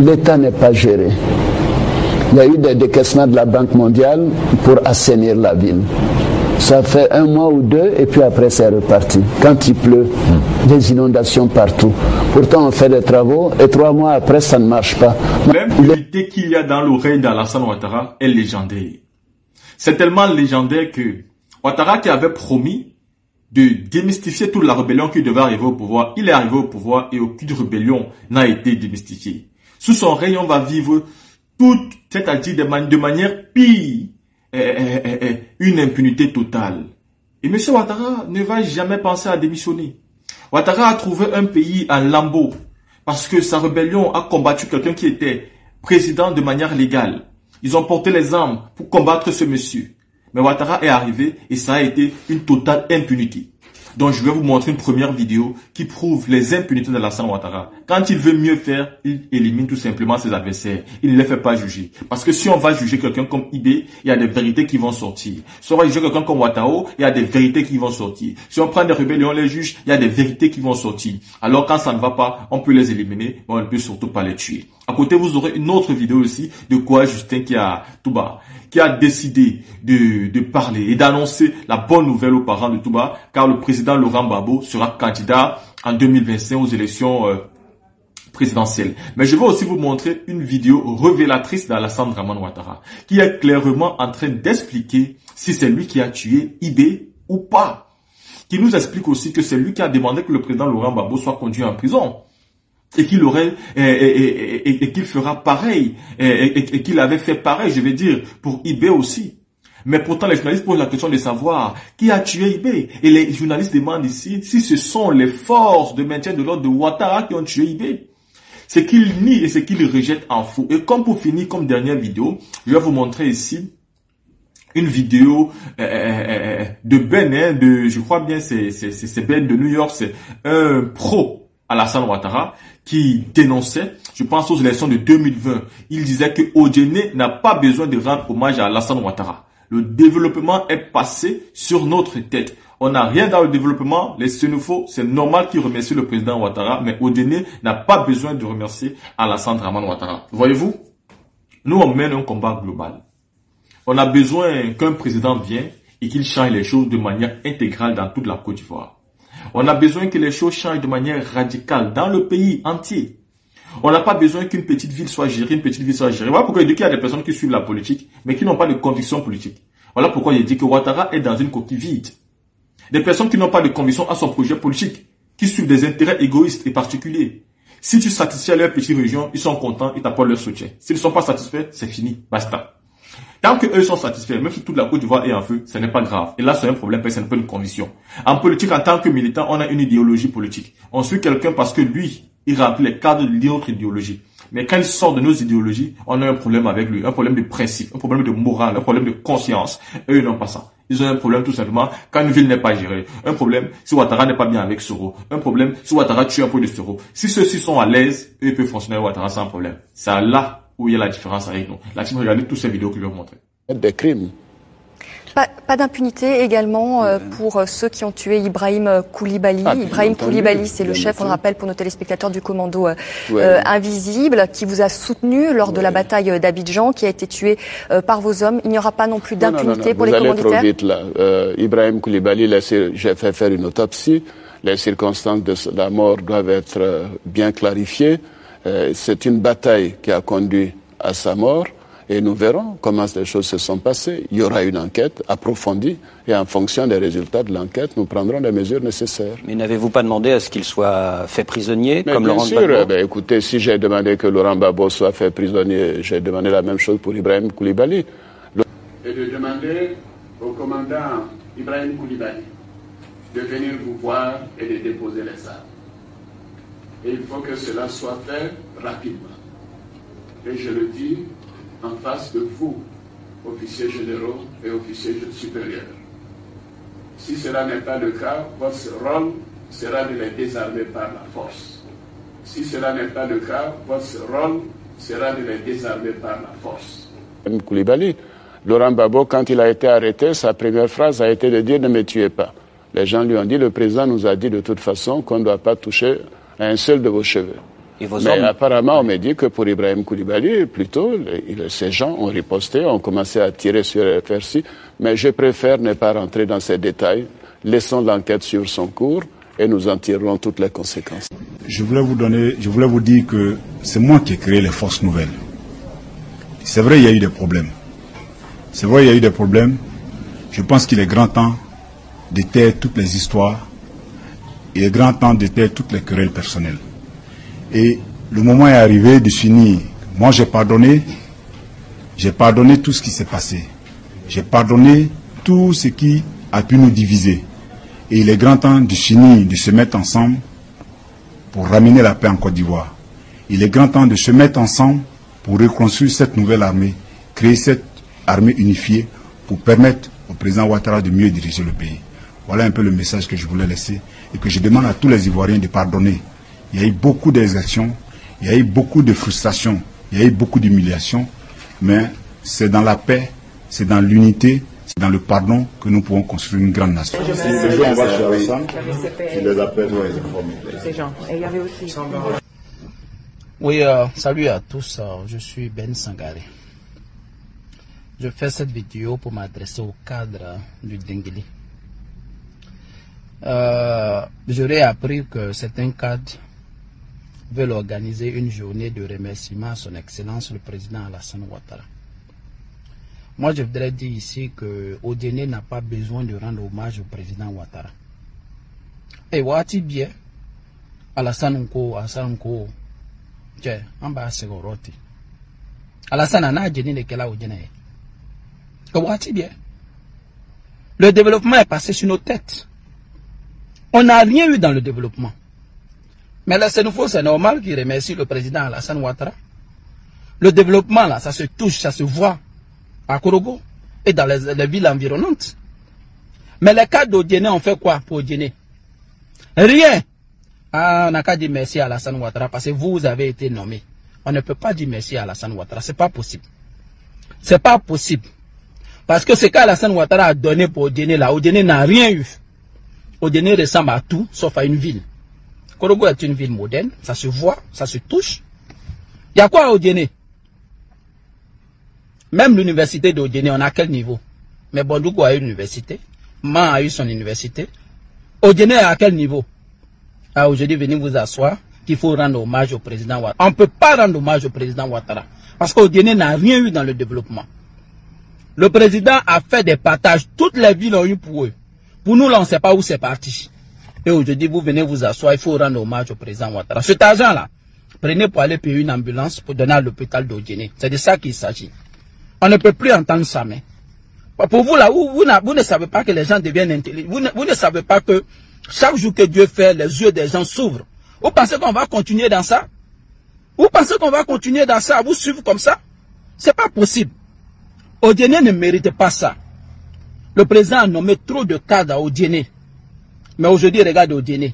l'État n'est pas géré. Il y a eu des décaissements de la Banque mondiale pour assainir la ville. Ça fait un mois ou deux et puis après c'est reparti. Quand il pleut, des inondations partout. Pourtant on fait des travaux et trois mois après ça ne marche pas. L'impunité qu'il y a dans l'oreille d'Alassane Ouattara est légendaire. C'est tellement légendaire que Ouattara qui avait promis de démystifier toute la rébellion qui devait arriver au pouvoir, il est arrivé au pouvoir et aucune rébellion n'a été démystifiée. Sous son règne, on va vivre toute, c'est-à-dire de, manière pire, eh, eh, eh, une impunité totale. Et M. Ouattara ne va jamais penser à démissionner. Ouattara a trouvé un pays en lambeau parce que sa rébellion a combattu quelqu'un qui était président de manière légale. Ils ont porté les armes pour combattre ce monsieur. Mais Ouattara est arrivé et ça a été une totale impunité. Donc je vais vous montrer une première vidéo qui prouve les impunités de l'Assane Ouattara. Quand il veut mieux faire, il élimine tout simplement ses adversaires. Il ne les fait pas juger. Parce que si on va juger quelqu'un comme Ibé, il y a des vérités qui vont sortir. Si on va juger quelqu'un comme Ouattao, il y a des vérités qui vont sortir. Si on prend des rebelles et on les juge, il y a des vérités qui vont sortir. Alors quand ça ne va pas, on peut les éliminer, mais on ne peut surtout pas les tuer. À côté, vous aurez une autre vidéo aussi de quoi Justin qui a décidé de, parler et d'annoncer la bonne nouvelle aux parents de Touba, car le président Laurent Babo sera candidat en 2025 aux élections euh, présidentielles. Mais je vais aussi vous montrer une vidéo révélatrice d'Alassane Draman Ouattara, qui est clairement en train d'expliquer si c'est lui qui a tué Ibé ou pas. Qui nous explique aussi que c'est lui qui a demandé que le président Laurent Babo soit conduit en prison et qu'il aurait et, qu'il fera pareil et, qu'il avait fait pareil, je vais dire, pour eBay aussi. Mais pourtant, les journalistes posent la question de savoir qui a tué eBay? Et les journalistes demandent ici si ce sont les forces de maintien de l'ordre de Ouattara qui ont tué eBay. C'est qu'il nie et c'est qu'il rejette en fou. Et comme pour finir, comme dernière vidéo, je vais vous montrer ici une vidéo euh, euh, euh, de Ben, hein, de, je crois bien c'est Ben de New York, c'est un pro Alassane Ouattara, qui dénonçait, je pense aux élections de 2020, il disait que Odjene n'a pas besoin de rendre hommage à Alassane Ouattara. Le développement est passé sur notre tête. On n'a rien dans le développement. Les Sénoufos, c'est normal qu'ils remercient le président Ouattara, mais Odjene n'a pas besoin de remercier Alassane Draman Ouattara. Voyez-vous, nous on mène un combat global. On a besoin qu'un président vienne et qu'il change les choses de manière intégrale dans toute la Côte d'Ivoire. On a besoin que les choses changent de manière radicale dans le pays entier. On n'a pas besoin qu'une petite ville soit gérée, une petite ville soit gérée. Voilà pourquoi il dit qu'il y a des personnes qui suivent la politique, mais qui n'ont pas de conviction politique. Voilà pourquoi il dit que Ouattara est dans une coquille vide. Des personnes qui n'ont pas de conviction à son projet politique, qui suivent des intérêts égoïstes et particuliers. Si tu satisfais leur petite région, ils sont contents, ils t'apportent leur soutien. S'ils ne sont pas satisfaits, c'est fini, basta. Tant qu'eux sont satisfaits, même si toute la Côte d'Ivoire est en feu, ce n'est pas grave. Et là, c'est un problème parce que ce n'est pas une condition. En politique, en tant que militant, on a une idéologie politique. On suit quelqu'un parce que lui, il remplit les cadres de notre idéologie. Mais quand il sort de nos idéologies, on a un problème avec lui, un problème de principe, un problème de morale, un problème de conscience. Eux, ils n'ont pas ça. Ils ont un problème tout simplement quand une ville n'est pas gérée. Un problème si Ouattara n'est pas bien avec Soro. Un problème si Ouattara tue un peu de Soro. Si ceux-ci sont à l'aise, eux peuvent fonctionner Ouattara sans problème. C'est là où il y a la différence avec nous. La team, regardez toutes ces vidéos que je vais vous montrer. Des crimes. Pas, d'impunité également euh, pour euh, ceux qui ont tué Ibrahim euh, Koulibaly. Ah, Ibrahim Koulibaly, c'est le chef, on le rappelle pour nos téléspectateurs du commando invisible, qui vous a soutenu lors de la bataille d'Abidjan, qui a été tué par vos hommes. Il n'y aura pas non plus d'impunité pour les commanditaires Vous allez trop vite là. Ibrahim Koulibaly, j'ai fait faire une autopsie. Les circonstances de la mort doivent être bien clarifiées. Euh, c'est une bataille qui a conduit à sa mort et nous verrons comment les choses se sont passées. Il y aura une enquête approfondie et en fonction des résultats de l'enquête, nous prendrons les mesures nécessaires. Mais n'avez-vous pas demandé à ce qu'il soit fait prisonnier comme bien Laurent sûr, eh ben, écoutez, si j'ai demandé que Laurent Gbagbo soit fait prisonnier, j'ai demandé la même chose pour Ibrahim Koulibaly. Et de demander au commandant Ibrahim Koulibaly de venir vous voir et de déposer les armes. Et il faut que cela soit fait rapidement. Et je le dis en face de vous, officiers généraux et officiers supérieurs. Si cela n'est pas le cas, votre rôle sera de les désarmer par la force. Si cela n'est pas le cas, votre rôle sera de les désarmer par la force. Koulibaly, Laurent Babo, quand il a été arrêté, sa première phrase a été de dire ne me tuez pas. Les gens lui ont dit, le président nous a dit de toute façon qu'on ne doit pas toucher un seul de vos cheveux. Et vos Mais hommes apparemment, on m'a dit que pour Ibrahim Koulibaly, plutôt, ces gens ont riposté, ont commencé à tirer sur FRC. Mais je préfère ne pas rentrer dans ces détails. Laissons l'enquête sur son cours et nous en tirerons toutes les conséquences. Je voulais vous donner, je voulais vous dire que c'est moi qui ai créé les forces nouvelles. C'est vrai, il y a eu des problèmes. C'est vrai, il y a eu des problèmes. Je pense qu'il est grand temps de taire toutes les histoires. Il est grand temps de taire toutes les querelles personnelles. Et le moment est arrivé de finir. Moi, j'ai pardonné. J'ai pardonné tout ce qui s'est passé. J'ai pardonné tout ce qui a pu nous diviser. Et il est grand temps de finir, de se mettre ensemble pour ramener la paix en Côte d'Ivoire. Il est grand temps de se mettre ensemble pour reconstruire cette nouvelle armée, créer cette armée unifiée pour permettre au président Ouattara de mieux diriger le pays. Voilà un peu le message que je voulais laisser et que je demande à tous les Ivoiriens de pardonner. Il y a eu beaucoup d'exactions, il y a eu beaucoup de frustrations, il y a eu beaucoup d'humiliations, mais c'est dans la paix, c'est dans l'unité, c'est dans le pardon que nous pouvons construire une grande nation. Si le jour on va chez Alassane, je les appelle pour les informer. ces gens. Et il y avait aussi. Oui, euh, salut à tous, euh, je suis Ben Sangaré. Je fais cette vidéo pour m'adresser au cadre du Dengili. Euh, J'aurais appris que certains cadres veulent organiser une journée de remerciement à son Excellence le président Alassane Ouattara. Moi, je voudrais dire ici que Odene n'a pas besoin de rendre hommage au président Ouattara. Et Ouati bien, Alassane Nko, Alassane Nko, cɛ an b'a sɛgɛn ten alasana n'a jeni de kɛla o jɛnɛ ye ka waati bɛɛ le développement est passé sur nos têtes on n'a rien eu dans le développement mais là c'est nouveau c'est normal qu'il remercie le président Alassane Ouattara le développement là ça se touche ça se voit à Korogo et dans les, les villes environnantes mais les cas d'Odiene ont fait quoi pour Odiene rien ah, on n'a qu'à dire merci à Alassane Ouattara parce que vous avez été nommé. On ne peut pas dire merci à Alassane Ouattara. C'est pas possible. C'est pas possible. Parce que ce qu'Alassane Ouattara a donné pour Odene là, Odene n'a rien eu. Odene ressemble à tout sauf à une ville. Korogo est une ville moderne. Ça se voit, ça se touche. Il y a quoi à Odene Même l'université d'Odene, on a quel niveau? Mais Bondoukou a eu une université. Man a eu son université. Odene est à quel niveau? Ah, aujourd'hui venez vous asseoir qu'il faut rendre hommage au président Ouattara. On ne peut pas rendre hommage au président Ouattara parce qu'Odiene n'a rien eu dans le développement. Le président a fait des partages, toutes les villes ont eu pour eux. Pour nous, là, on ne sait pas où c'est parti. Et aujourd'hui, vous venez vous asseoir, il faut rendre hommage au président Ouattara. Cet argent-là, prenez pour aller payer une ambulance pour donner à l'hôpital d'Odiene. C'est de ça qu'il s'agit. On ne peut plus entendre ça, mais pour vous, là, vous, vous, ne savez pas que les gens deviennent intelligents. Vous ne, savez pas que chaque jour que Dieu fait, les yeux des gens s'ouvrent. Vous pensez qu'on va continuer dans ça? Vous pensez qu'on va continuer dans ça, vous suivre comme ça? C'est pas possible. Odiene ne mérite pas ça. Le président a nommé trop de cadres à Odiene. Mais aujourd'hui, regarde Odiene.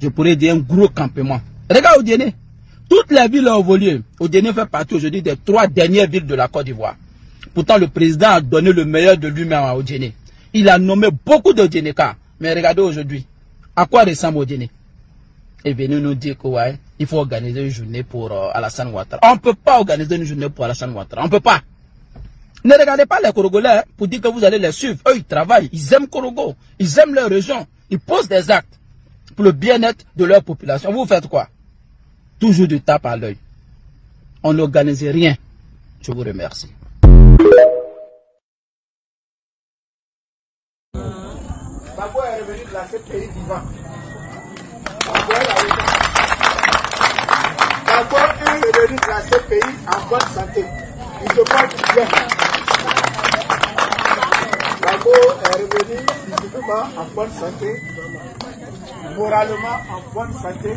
Je pourrais dire un gros campement. Regarde Odiene. Toutes les villes ont évolué. Odiene fait partie aujourd'hui des trois dernières villes de la Côte d'Ivoire. Pourtant, le président a donné le meilleur de lui-même à Odiene. Il a nommé beaucoup d'Odieneka. Mais regardez aujourd'hui, à quoi ressemble Odiene Et venez nous dire qu'il ouais, il faut organiser une journée pour euh, Alassane Ouattara. On ne peut pas organiser une journée pour Alassane Ouattara. On ne peut pas. Ne regardez pas les Korogolais pour dire que vous allez les suivre. Eux, ils travaillent, ils aiment Korogo, ils aiment leur région, ils posent des actes pour le bien-être de leur population. Vous faites quoi? Toujours du tape à l'œil. On n'organise rien. Je vous remercie. Est revenu de la CPI vivant. Est revenu de la CPI en bonne santé. Il se porte bien. Babo est revenu physiquement en bonne santé, moralement en bonne santé,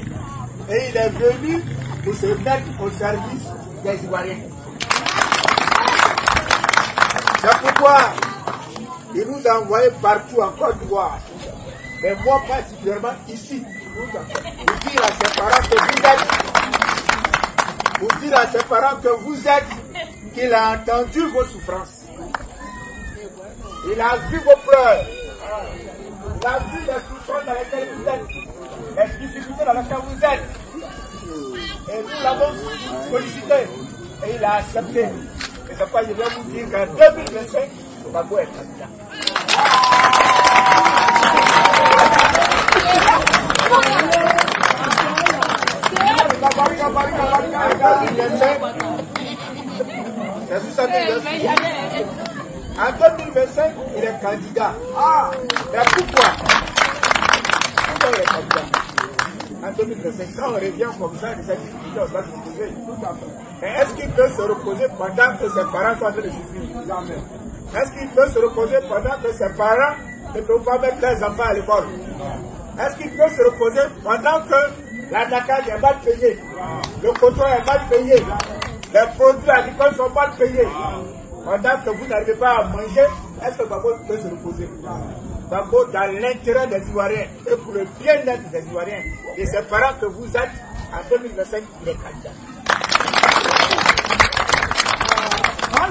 et il est venu pour se mettre au service des Ivoiriens. C'est pourquoi il nous a envoyé partout en Côte d'Ivoire. Mais moi particulièrement ici, pour dire à ses parents que vous êtes, pour dire à ses parents que vous êtes, qu'il a entendu vos souffrances. Il a vu vos pleurs. Il a vu les souffrances dans lesquelles vous êtes, les difficultés dans lesquelles vous êtes. Et nous l'avons sollicité. Et il a accepté. Et c'est pourquoi je vais vous dire qu'en 2025, Gbagbo est. C'est En 2025, il est candidat. Ah, mais pourquoi? Pourquoi il est candidat? En 2025, quand on revient comme ça, les on va se reposer. Mais est-ce qu'il peut se reposer pendant que ses parents sont en train de souffrir? Jamais. Est-ce qu'il peut se reposer pendant que ses parents ne peuvent pas mettre leurs enfants à l'école? Est-ce qu'il peut se reposer pendant que la Dakar est mal payée Le coton est mal payé? Les produits agricoles sont mal payés. Pendant que vous n'arrivez pas à manger, est-ce que Babo peut se reposer? Babo, dans l'intérêt des Ivoiriens et pour le bien-être des Ivoiriens et ses parents que vous êtes, en 2025, il est candidat. Ah,